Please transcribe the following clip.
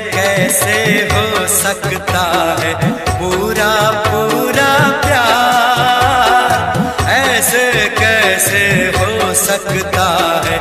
कैसे हो सकता है? पूरा पूरा प्यार। ऐसे कैसे हो सकता है?